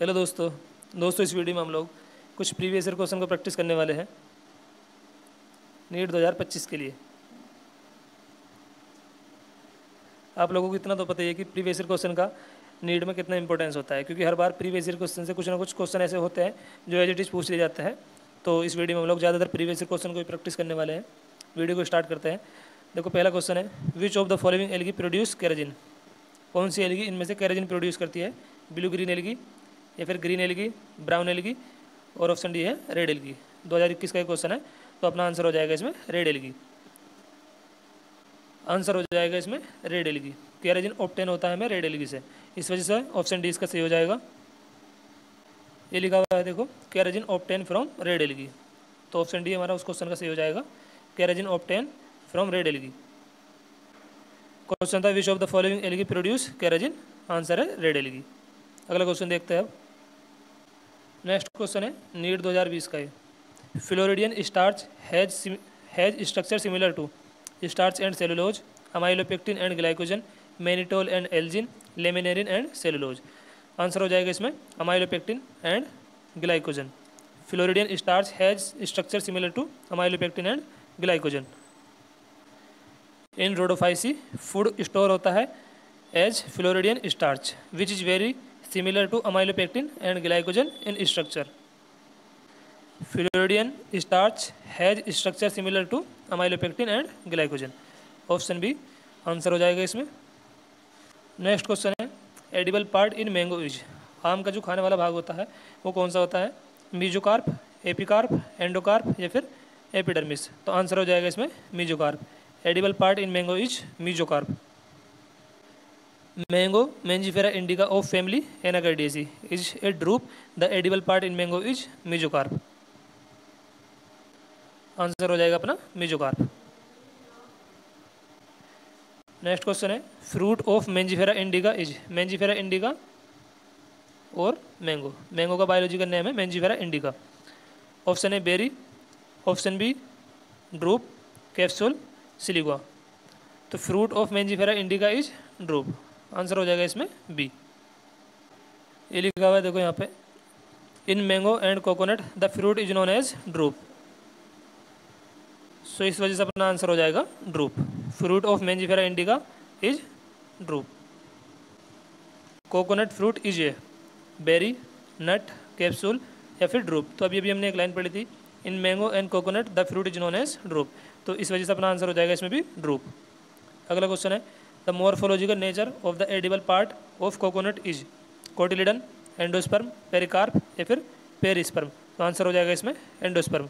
Hello दोस्तों दोस्तों इस वीडियो में हम लोग कुछ प्रीवियस ईयर क्वेश्चन को प्रैक्टिस करने वाले हैं। नीट 2025 के लिए। आप लोगों को इतना तो पता ही है कि प्रीवियस ईयर क्वेश्चन का नीट में कितना इंपॉर्टेंस होता है, क्योंकि हर बार प्रीवियस ईयर क्वेश्चन से कुछ ना कुछ क्वेश्चन ऐसे होते हैं जो एज इट इज़ पूछ लिए जाते हैं। तो इस वीडियो में हम लोग ज़्यादातर प्रीवियस ईयर क्वेश्चन को ही प्रैक्टिस करने वाले हैं। वीडियो को स्टार्ट करते हैं। देखो, पहला क्वेश्चन है which of the following algae produce carrageenan? कौन सी एलगी इनमें से कैराजिन प्रोड्यूस करती है? ब्लू ग्रीन एलगी या फिर ग्रीन एलगी ब्राउन एलगी और ऑप्शन डी है रेड एलगी 2021 का क्वेश्चन है तो अपना आंसर हो जाएगा इसमें रेड एलगी आंसर हो जाएगा इसमें रेड एलगी कैराजिन ऑप्टेन होता है हमें रेड एलगी से इस वजह से ऑप्शन डी इसका सही हो जाएगा ये लिखा हुआ है देखो carrageenan obtained from red algae तो ऑप्शन डी हमारा उस क्वेश्चन का सही हो जाएगा carrageenan obtained from red algae question था which of the following algae produce carrageenan answer है रेड एलगी अगला क्वेश्चन देखते हैं अब नेक्स्ट क्वेश्चन है, नीट 2020 का है floridean starch has has structure similar to starch and cellulose amylopectin and glycogen mannitol and algin laminarin and cellulose answer हो जाएगा इसमें amylopectin and glycogen floridean starch has structure similar to amylopectin and glycogen in Rhodophyceae food store होता है as floridean starch which is very similar to amylopectin and glycogen in structure floridean starch has structure similar to amylopectin and glycogen option B answer हो जाएगा इसमें। Next question है edible part in mango is आम का जो खाने वाला भाग होता है, वो कौन सा होता है? मीजोकार्प एपिकार्प एंडोकार्प या फिर एपिडर्मिस तो आंसर हो जाएगा इसमें mesocarp edible part in mango is mesocarp mango Mangifera indica of family Anacardiaceae is a drupe the edible part in mango is mesocarp answer हो जाएगा अपना मीजोकार्प नेक्स्ट क्वेश्चन है. Fruit of Mangifera indica is Mangifera indica और mango mango का biological name है Mangifera indica option है berry option B drupe capsule siliqua तो fruit of Mangifera indica is drupe answer हो जाएगा इसमें बी ये लिखा हुआ है, देखो यहाँ पे। In mango and coconut, the fruit is known as drupe. So इस वजह से अपना आंसर हो जाएगा drupe. Fruit of Mangifera indica is drupe. Coconut fruit is a berry, nut, capsule या फिर ड्रूप। तो अभी अभी हमने एक लाइन पढ़ी थी, in mango and coconut, the fruit is known as drupe. तो इस वजह से अपना आंसर हो जाएगा इसमें भी ड्रूप। अगला क्वेश्चन है the morphological nature of the edible part of coconut is cotyledon endosperm pericarp या फिर पेरिस्पर्म तो आंसर हो जाएगा इसमें एंडोस्पर्म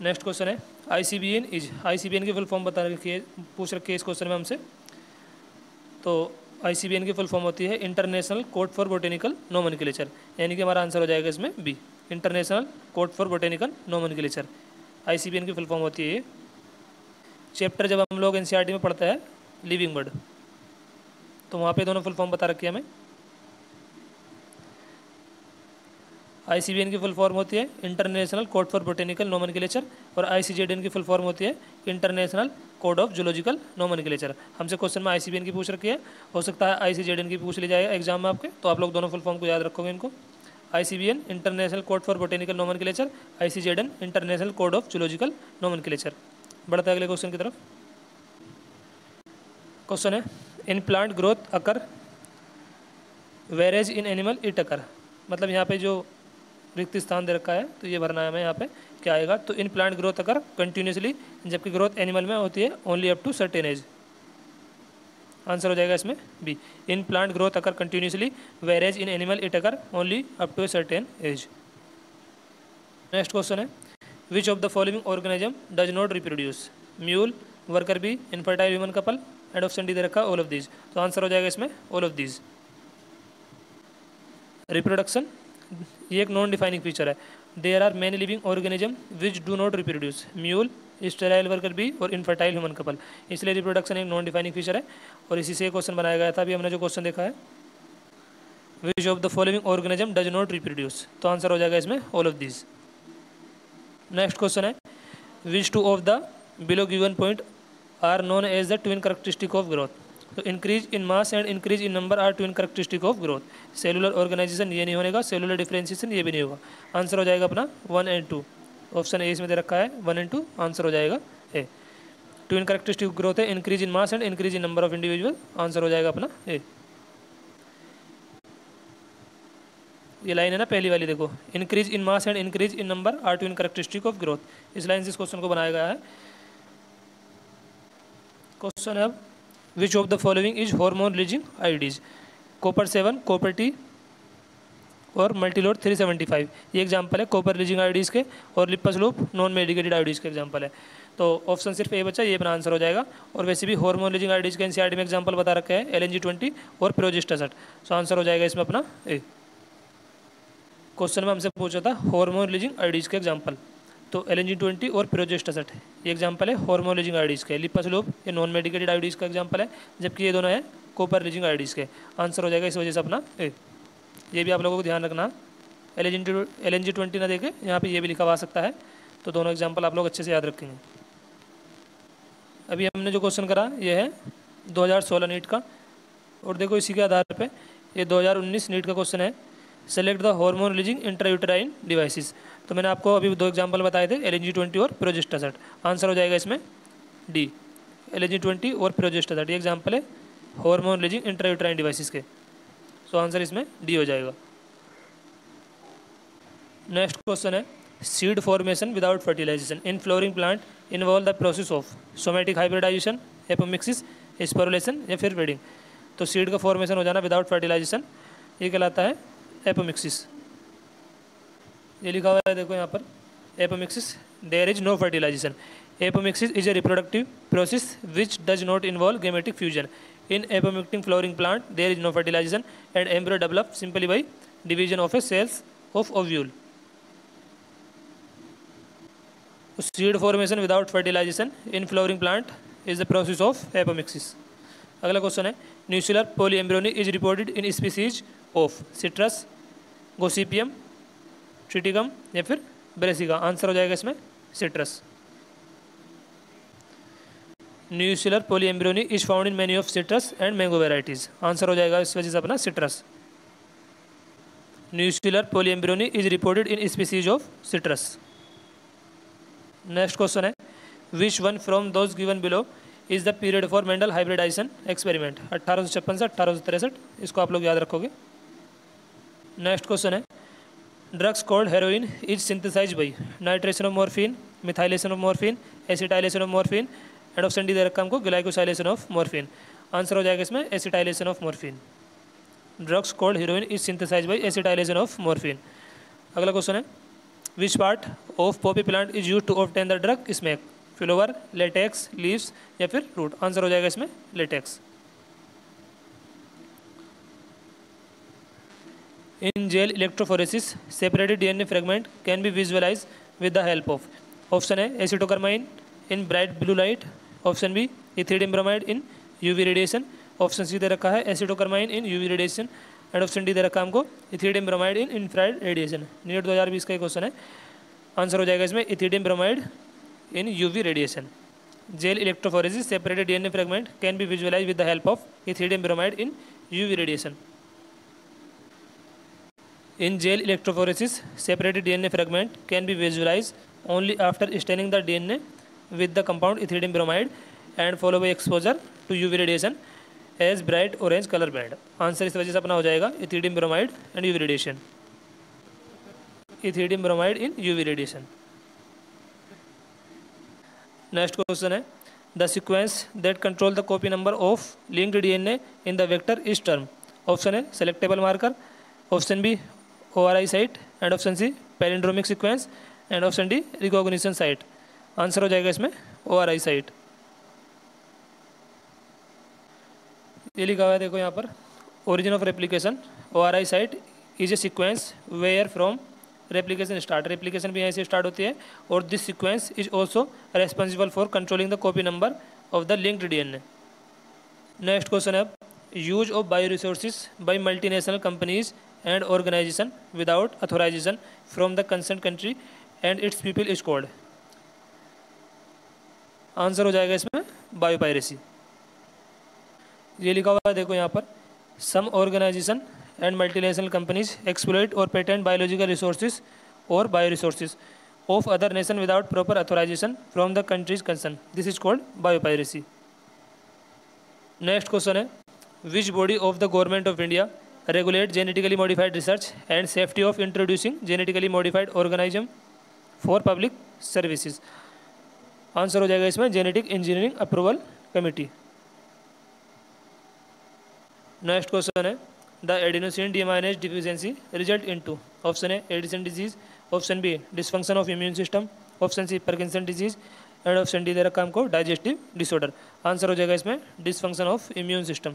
नेक्स्ट क्वेश्चन है. I C B N is I C B N की फुल फॉर्म बता रखिए पूछ रखिए इस क्वेश्चन में हमसे. तो आई सी बी एन की फुल फॉर्म होती है international court for botanical nomenclature यानी कि हमारा आंसर हो जाएगा इसमें B international court for botanical nomenclature I C B N की फुल फॉर्म होती है चैप्टर जब हम लोग एनसीईआरटी में पढ़ते हैं लिविंग वर्ड तो वहाँ पे दोनों फुल फॉर्म बता रखी है हमें। आईसीबीएन की फुल फॉर्म होती है international code for botanical nomenclature और आईसीजेडएन की फुल फॉर्म होती है international code of zoological nomenclature हमसे क्वेश्चन में आईसीबीएन की पूछ रखी है, हो सकता है आईसीजेडएन की पूछ ली जाएगा एग्ज़ाम में आपके तो आप लोग दोनों फुल फॉर्म को याद रखोगे इनको। ICBN international code for botanical nomenclature ICZN international code of zoological nomenclature बढ़ते अगले क्वेश्चन की तरफ़। क्वेश्चन है in plant growth occur whereas in animal it occur मतलब यहाँ पे जो रिक्त स्थान दे रखा है तो ये भरना है हमें यहाँ पे, क्या आएगा? तो in plant growth occur continuously जबकि ग्रोथ एनिमल में होती है only up to certain age answer हो जाएगा इसमें B in plant growth occur continuously whereas in animal it occur only up to a certain age next question है which of the following organism does not reproduce mule worker bee infertile human couple and option D दे रखा all of these तो answer हो जाएगा इसमें all of these reproduction ये एक non defining feature है. There are many living organism which do not reproduce mule sterile worker bee और infertile human couple इसलिए रिप्रोडक्शन एक नॉन डिफाइनिंग फीचर है और इसी से क्वेश्चन बनाया गया था, अभी हमने जो क्वेश्चन देखा है which of the following organism does not reproduce तो आंसर हो जाएगा इसमें all of this next question है. Which two of the below given point are known as the twin characteristic of growth तो increase in mass and increase in number are twin characteristic of growth cellular organisation ये नहीं होने cellular differentiation ये भी नहीं होगा. Answer हो जाएगा अपना one and two option A इसमें दे रखा है वन एंड टू आंसर हो जाएगा A two in characteristic growth है increase in mass and increase in number of individual answer हो जाएगा अपना ए ये लाइन है ना पहली वाली देखो। Increase in mass and increase in number are two in characteristic of growth इस लाइन से इस क्वेश्चन को बनाया गया है। क्वेश्चन है अब which of the following is hormone releasing IUDs copper seven copper T और मल्टीलोड थ्री सेवेंटी फाइव ये एग्ज़ाम्पल है कॉपर रिलीजिंग आईडीज के और Lippes loop non medicated IUDs के एग्ज़ाम्पल है। तो ऑप्शन सिर्फ़ ए बच्चा ये अपना आंसर हो जाएगा। और वैसे भी हॉर्मोन रिलीजिंग आईडीज के एनसीआरटी में एग्ज़ाम्पल बता रखा है एल एन जी ट्वेंटी और प्रोजिस्टासट सो आंसर हो जाएगा इसमें अपना ए। क्वेश्चन में हमसे पूछा था हॉर्मोन रिलीजिंग आईडीज के एग्ज़ाम्पल तो एल एन ट्वेंटी और प्रोजेस्टासट ये एग्ज़ाम्पल है हॉर्मोन रिलीजिंग आईडीज के। लिपस लूप ये नॉन मेडिकेटेड आईडीज का एग्ज़ाम्पल है, जबकि ये दोनों है कॉपर रिलीजिंग आईडीज के। आंसर हो जाएगा इस वजह से अपना। ए, ये भी आप लोगों को ध्यान रखना। L N L N G twenty ना देखे, यहाँ पर ये भी लिखा हुआ सकता है। तो दोनों एग्ज़ाम्पल आप लोग अच्छे से याद रखेंगे। अभी हमने जो क्वेश्चन करा, ये है 2016 नीट का। और देखो इसी के आधार पे, ये 2019 नीट का क्वेश्चन है। Select the hormone releasing intrauterine devices तो मैंने आपको अभी दो एग्जांपल बताए थे एल ट्वेंटी और प्रोजेस्टासट आंसर हो जाएगा इसमें डी एल ट्वेंटी और प्रोजेस्टासट ये एग्ज़ाम्पल है हार्मोन रिलीजिंग इंट्रायूटराइन डिवाइसेस के. सो आंसर इसमें डी हो जाएगा. नेक्स्ट क्वेश्चन है seed formation without fertilization in flowering plant involve the process of somatic hybridization apomixis sporulation या फिर ब्रीडिंग तो सीड का फॉर्मेशन हो जाना विदाउट फर्टिलाइजेशन ये कहलाता है एपोमिक्सिस ये लिखा हुआ है देखो यहाँ पर। Apomixis there is no fertilization apomixis is a reproductive process which does not involve gametic fusion in apomictic flowering plant there is no fertilization and embryo develop simply by division of a cells of ovule seed formation without fertilization in flowering plant is the process of apomixis अगला question है nucellar polyembryony is reported in species of citrus gossypium triticum या फिर Brassica answer हो जाएगा इसमें citrus nucellar polyembryony is found in many of citrus and mango varieties answer हो जाएगा इस वजह से अपना citrus nucellar polyembryony is reported in species of citrus next question है. Which one from those given below is the period for Mendel hybridization experiment अट्ठारह सौ अट्ठारह इसको आप लोग याद रखोगे? नेक्स्ट क्वेश्चन है. Drugs called heroin is synthesize by nitration of morphine methylation of morphine acetylation of morphine and option D दे रखा हमको ग्लाइकोसाइलेशन ऑफ़ मॉर्फिन आंसर हो जाएगा इसमें acetylation of morphine drugs called heroin is synthesize by acetylation of morphine अगला question है. Which part of poppy plant is use to obtain the drug smack flower latex leaves या फिर root answer हो जाएगा इसमें latex gel electrophoresis separated DNA fragment can be visualize with the help of option है acetocarmine in bright blue light option B ethidium bromide in UV radiation option C दे रखा है acetocarmine in UV radiation and option D दे रखा हमको ethidium bromide in infrared radiation NEET 2020 का question है। Answer हो जाएगा इसमें ethidium bromide in UV radiation gel electrophoresis separated DNA fragment can be visualize with the help of ethidium bromide in UV radiation In gel electrophoresis, separated DNA fragment can be visualized only after staining the DNA with the compound ethidium bromide and followed by exposure to UV radiation as bright orange color band. Answer इस वजह से अपना हो जाएगा ethidium bromide and UV radiation. ethidium bromide in UV radiation. Next question है the sequence that control the copy number of linked DNA in the vector is term. Option है selectable marker, option B ORI site and option C palindromic sequence and option D recognition site answer हो जाएगा इसमें ORI site ये लिखा हुआ है देखो यहाँ पर origin of replication ORI site is a sequence where from replication start replication भी यहीं से स्टार्ट होती है, और this sequence is also responsible for controlling the copy number of the linked DNA next question है use of bio resources by multinational companies and organization without authorization from the concerned country and its people is called. Answer हो जाएगा इसमें biopiracy ये लिखा हुआ है, देखो यहाँ पर some organization and multinational companies exploit और पेटेंट बायोलॉजिकल रिसोर्सेज और bio resources of other nation without proper authorization from the countries concern this is called biopiracy next question है which body of the government of India regulate genetically modified research and safety of introducing genetically modified organism for public services answer हो जाएगा इसमें genetic engineering approval committee next question है the adenosine deaminase deficiency result in to option A Addison disease option B dysfunction of immune system option C Parkinson disease and option D दे रखा हमको digestive disorder answer हो जाएगा इसमें dysfunction of immune system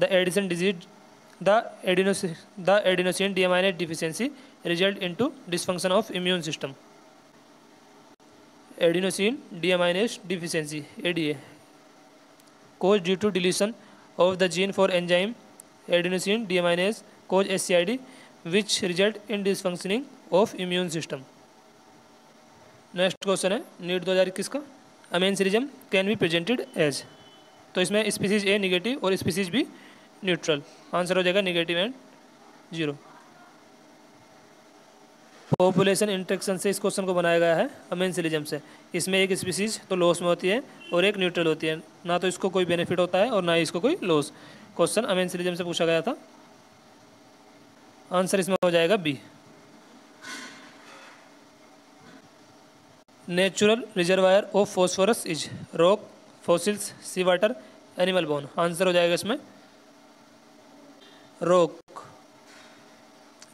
Addison disease the adenos the adenosine deaminase deficiency result in to dysfunction of immune system adenosine deaminase deficiency ADA caused due to deletion of the gene for enzyme adenosine deaminase cause SCID which result in dysfunctioning of immune system next question है NEET 2021 का amensalism can be presented as तो इसमें species A negative और species B neutral answer हो जाएगा negative and zero population interaction से इस question को बनाया गया है अमेंसिलिज्म से. इसमें एक स्पीसीज तो लॉस में होती है और एक न्यूट्रल होती है. ना तो इसको कोई बेनिफिट होता है और ना ही इसको कोई लॉस क्वेश्चन अमेंसिलिज्म से पूछा गया था. आंसर इसमें हो जाएगा B natural reservoir of phosphorus is rock fossils sea water animal bone answer हो जाएगा इसमें. Rock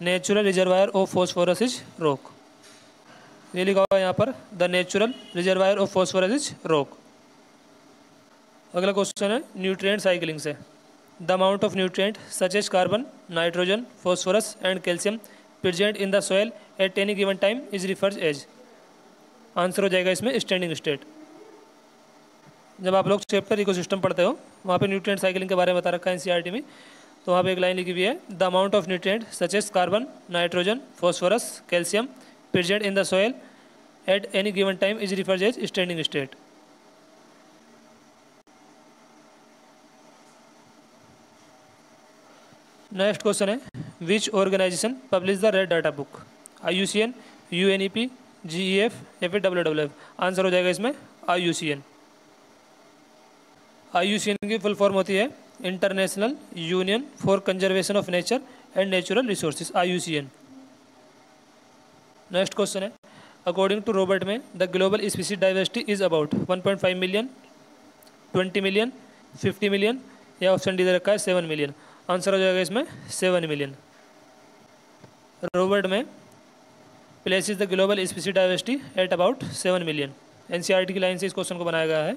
natural reservoir of phosphorus is rock ये लिखा हुआ है यहाँ पर the natural reservoir of phosphorus is rock अगला क्वेश्चन है न्यूट्रिएंट साइकिलिंग से. The amount of nutrient such as carbon nitrogen phosphorus and calcium present in the soil at any given time is refers as answer हो जाएगा इसमें standing state जब आप लोग chapter ecosystem पढ़ते हो, वहाँ पे न्यूट्रिएंट साइकिलिंग के बारे में बता रखा है एनसीईआरटी में। तो वहाँ पे एक लाइन लिखी हुई है the amount of nutrient such as carbon nitrogen phosphorus calcium present in the soil at any given time is refers as standing state next question है which organization publish the red data book I U C N U N E P G E F या फिर W W F answer हो जाएगा इसमें I U C N N की full form होती है। International union for conservation of nature and natural resources N next question है। According to Robert May the global species diversity is about 1.5 million 20 million 50 million या option D दे रखा है 7 million answer हो जाएगा इसमें 7 million Robert May place is the global species diversity at about 7 million NCERT की line से इस क्वेश्चन को बनाया गया है।